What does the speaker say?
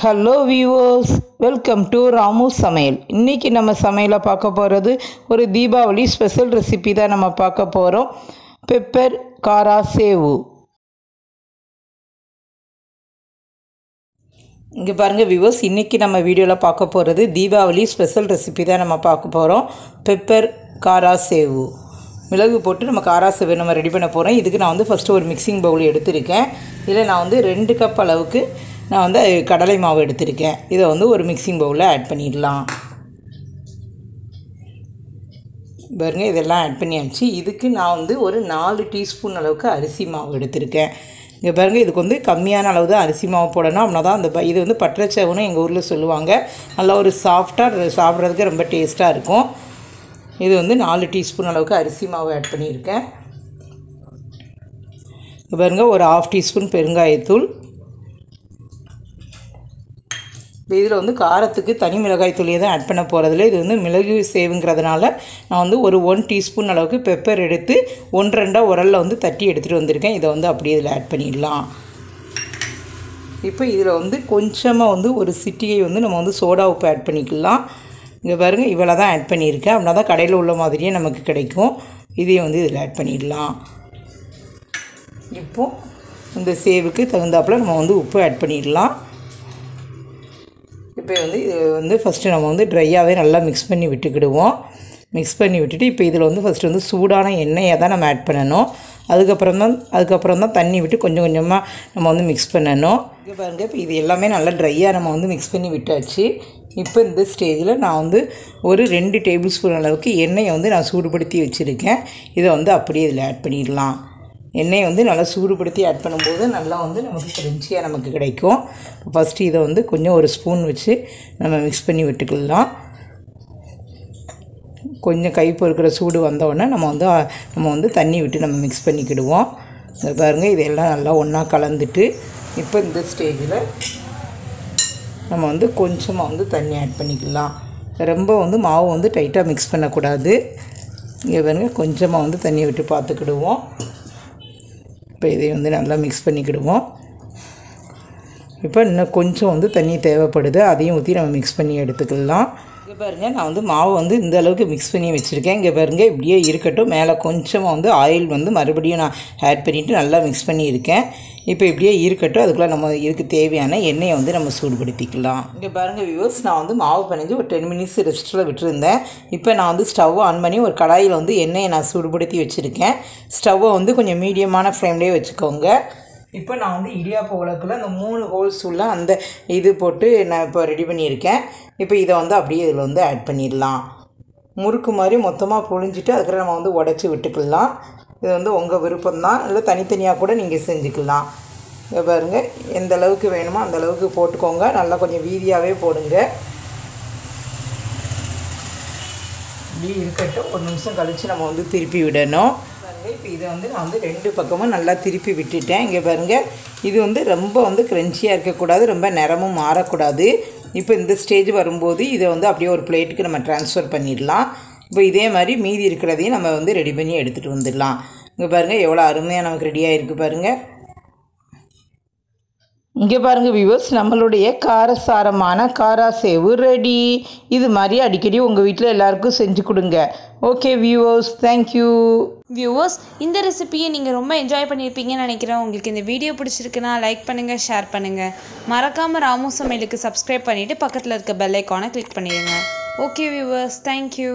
Hello viewers welcome to Ramu சமையல் இன்றைக்கி நம்ம சமையலை பார்க்க போகிறது ஒரு தீபாவளி ஸ்பெஷல் ரெசிபி தான் நம்ம பார்க்க போகிறோம் பெப்பர் காரா சேவு இங்கே பாருங்கள் வியூவர்ஸ் இன்றைக்கி நம்ம வீடியோவில் பார்க்க போகிறது தீபாவளி ஸ்பெஷல் ரெசிபி தான் நம்ம பார்க்க போகிறோம் பெப்பர் காரா சேவு மிளகு போட்டு நம்ம காரா சேவை நம்ம ரெடி பண்ண போகிறோம் இதுக்கு நான் வந்து ஃபஸ்ட்டு ஒரு மிக்சிங் பவுல் எடுத்திருக்கேன். இதில் நான் வந்து ரெண்டு கப் அளவுக்கு நான் வந்து கடலை மாவு எடுத்திருக்கேன். இதை வந்து ஒரு மிக்சிங் பவுலில் ஆட் பண்ணிடலாம். பாருங்க இதெல்லாம் ஆட் பண்ணியாச்சு. இதுக்கு நான் வந்து ஒரு நாலு டீஸ்பூன் அளவுக்கு அரிசி மாவு எடுத்திருக்கேன். இங்கே பாருங்கள் இதுக்கு வந்து கம்மியான அளவு தான் அரிசி மாவு போடணும். அப்படின்னா தான் அந்த இது வந்து பற்றச்சவுன்னு எங்கள் ஊரில் சொல்லுவாங்க. நல்லா ஒரு சாஃப்டாக சாப்பிட்றதுக்கு ரொம்ப டேஸ்ட்டாக இருக்கும். இது வந்து நாலு டீஸ்பூன் அளவுக்கு அரிசி மாவு ஆட் பண்ணியிருக்கேன். இங்க பாருங்க ஒரு ஆஃப் டீஸ்பூன் பெருங்காயத்தூள். இதில் வந்து காரத்துக்கு தனி மிளகாய் தூளியை தான் ஆட் பண்ண போகிறதுல இது வந்து மிளகு சேவுங்கிறதுனால நான் வந்து ஒரு ஒன் டீஸ்பூன் அளவுக்கு பெப்பர் எடுத்து ஒன்று ரெண்டாக உரலில் வந்து தட்டி எடுத்துகிட்டு வந்திருக்கேன். இதை வந்து அப்படியே இதில் ஆட் பண்ணிடலாம். இப்போ இதில் வந்து கொஞ்சமாக வந்து ஒரு சிட்டிகை வந்து நம்ம வந்து சோடா உப்பு ஆட் பண்ணிக்கலாம். இங்கே பாருங்கள் இவ்வளோ தான் ஆட் பண்ணியிருக்கேன். அப்படின்னா தான் கடையில் உள்ள மாதிரியே நமக்கு கிடைக்கும். இதையும் வந்து இதில் ஆட் பண்ணிடலாம். இப்போது இந்த சேவுக்கு தகுந்தாப்புல நம்ம வந்து உப்பு ஆட் பண்ணிடலாம். இப்போ வந்து இது வந்து ஃபஸ்ட்டு நம்ம வந்து ட்ரையாகவே நல்லா மிக்ஸ் பண்ணி விட்டுக்கிடுவோம். மிக்ஸ் பண்ணி விட்டுட்டு இப்போ இதில் வந்து ஃபஸ்ட்டு வந்து சூடான எண்ணெயை தான் நம்ம ஆட் பண்ணணும். அதுக்கப்புறம் தான் அதுக்கப்புறம் தான் தண்ணி விட்டு கொஞ்சம் கொஞ்சமாக நம்ம வந்து மிக்ஸ் பண்ணணும். இங்கே பாருங்கள் இப்போ இது எல்லாமே நல்லா ட்ரையாக நம்ம வந்து மிக்ஸ் பண்ணி விட்டாச்சு. இப்போ இந்த ஸ்டேஜில் நான் வந்து ஒரு ரெண்டு டேபிள் ஸ்பூன் அளவுக்கு எண்ணெயை வந்து நான் சூடுபடுத்தி வச்சுருக்கேன். இதை வந்து அப்படியே இதில் ஆட் பண்ணிடலாம். எண்ணெயை வந்து நல்லா சூடுபடுத்தி ஆட் பண்ணும்போது நல்லா வந்து நமக்கு கிரன்ச்சியாக நமக்கு கிடைக்கும். ஃபஸ்ட்டு இதை வந்து கொஞ்சம் ஒரு ஸ்பூன் வச்சு நம்ம மிக்ஸ் பண்ணி விட்டுக்கலாம். கொஞ்சம் கை பொறுக்கிற சூடு வந்தோடனே நம்ம வந்து நம்ம வந்து தண்ணி விட்டு நம்ம மிக்ஸ் பண்ணிக்கிடுவோம். இங்க பாருங்கள் இதெல்லாம் நல்லா ஒன்றா கலந்துட்டு இப்போ இந்த ஸ்டேஜில் நம்ம வந்து கொஞ்சமாக வந்து தண்ணி ஆட் பண்ணிக்கலாம். ரொம்ப வந்து மாவு வந்து டைட்டாக மிக்ஸ் பண்ணக்கூடாது. இங்கே பாருங்கள் கொஞ்சமாக வந்து தண்ணி விட்டு பார்த்துக்கிடுவோம். இப்போ இதை வந்து நல்லா மிக்ஸ் பண்ணிக்கிடுவோம். இப்போ இன்னும் கொஞ்சம் வந்து தண்ணி தேவைப்படுது. அதையும் ஊற்றி நம்ம மிக்ஸ் பண்ணி எடுத்துக்கலாம். இங்கே பாருங்கள் நான் வந்து மாவு வந்து இந்த அளவுக்கு மிக்ஸ் பண்ணி வச்சுருக்கேன். இங்கே பாருங்கள் இப்படியே இருக்கட்டும். மேலே கொஞ்சமாக வந்து ஆயில் வந்து மறுபடியும் நான் ஆட் பண்ணிவிட்டு நல்லா மிக்ஸ் பண்ணியிருக்கேன் இப்போ இப்படியே இருக்கட்டும். அதுக்குள்ளே நம்ம இதுக்கு தேவையான எண்ணெயை வந்து நம்ம சூடுபடுத்திக்கலாம். இங்கே பாருங்கள் வியூவர்ஸ் நான் வந்து மாவு பிணைஞ்சு ஒரு டென் மினிட்ஸ் ரெஸ்ட்டில் விட்டுருந்தேன். இப்போ நான் வந்து ஸ்டவ் ஆன் பண்ணி ஒரு கடாயில் வந்து எண்ணெயை நான் சூடுபடுத்தி வச்சுருக்கேன். ஸ்டவ்வை வந்து கொஞ்சம் மீடியமான ஃப்ளேம்லேயே வச்சுக்கோங்க. இப்போ நான் வந்து இடியாப்ப உலக்கில் அந்த மூணு ஹோல்ஸ் உள்ள அந்த இது போட்டு நான் இப்போ ரெடி பண்ணியிருக்கேன். இப்போ இதை வந்து அப்படியே இதில் வந்து ஆட் பண்ணிடலாம். முறுக்கு மாதிரி மொத்தமாக புழிஞ்சிட்டு அதுக்கப்புறம் நம்ம வந்து உடச்சி விட்டுக்கலாம். இது வந்து உங்கள் விருப்பம்தான். இல்லை தனித்தனியாக கூட நீங்கள் செஞ்சுக்கலாம். இதை பாருங்கள் எந்த அளவுக்கு வேணுமோ அந்த அளவுக்கு போட்டுக்கோங்க. நல்லா கொஞ்சம் வீதியாகவே போடுங்க. இப்படி இருக்கட்டும். ஒரு நிமிஷம் கழித்து நம்ம வந்து திருப்பி விடணும். பாருங்க. இப்போ இதை வந்து நான் வந்து ரெண்டு பக்கமும் நல்லா திருப்பி விட்டுட்டேன். இங்கே பாருங்கள் இது வந்து ரொம்ப வந்து க்ரன்ச்சியாக இருக்கக்கூடாது. ரொம்ப நிறமும் மாறக்கூடாது. இப்போ இந்த ஸ்டேஜ் வரும்போது இதை வந்து அப்படியே ஒரு பிளேட்டுக்கு நம்ம ட்ரான்ஸ்ஃபர் பண்ணிடலாம். இப்போ இதே மாதிரி மீதி இருக்கிறதையும் நம்ம வந்து ரெடி பண்ணி எடுத்துகிட்டு வந்துடலாம். இங்கே பாருங்கள் எவ்வளோ அருமையாக நமக்கு ரெடியாக இருக்குது பாருங்கள் இங்கே பாருங்கள் வியூவர்ஸ் நம்மளுடைய காரசாரமான காராசேவு ரெடி இது மாதிரி அடிக்கடி உங்கள் வீட்டில் எல்லாருக்கும் செஞ்சு கொடுங்க. ஓகே வியூவர்ஸ் தேங்க்யூ வியூவர்ஸ் இந்த ரெசிபியை நீங்கள் ரொம்ப என்ஜாய் பண்ணியிருப்பீங்கன்னு நினைக்கிறேன். உங்களுக்கு இந்த வீடியோ பிடிச்சிருக்குன்னா லைக் பண்ணுங்கள் ஷேர் பண்ணுங்கள் மறக்காமல் ராமு சமையலுக்கு சப்ஸ்கிரைப் பண்ணிவிட்டு பக்கத்தில் இருக்க பெல் ஐக்கானை கிளிக் பண்ணிடுங்க. Okay viewers thank you